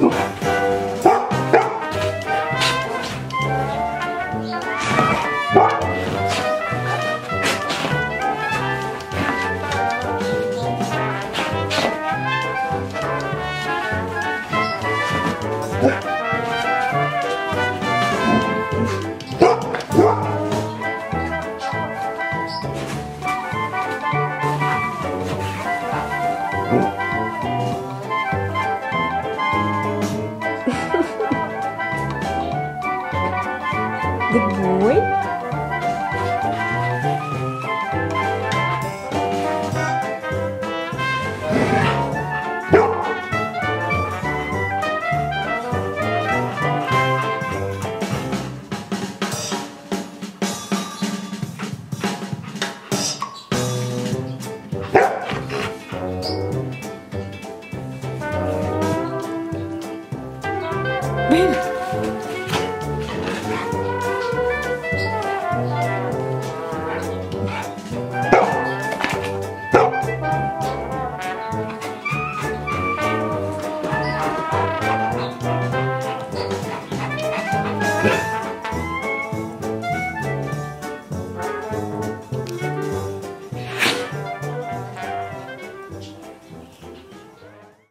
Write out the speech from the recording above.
What? Good boy.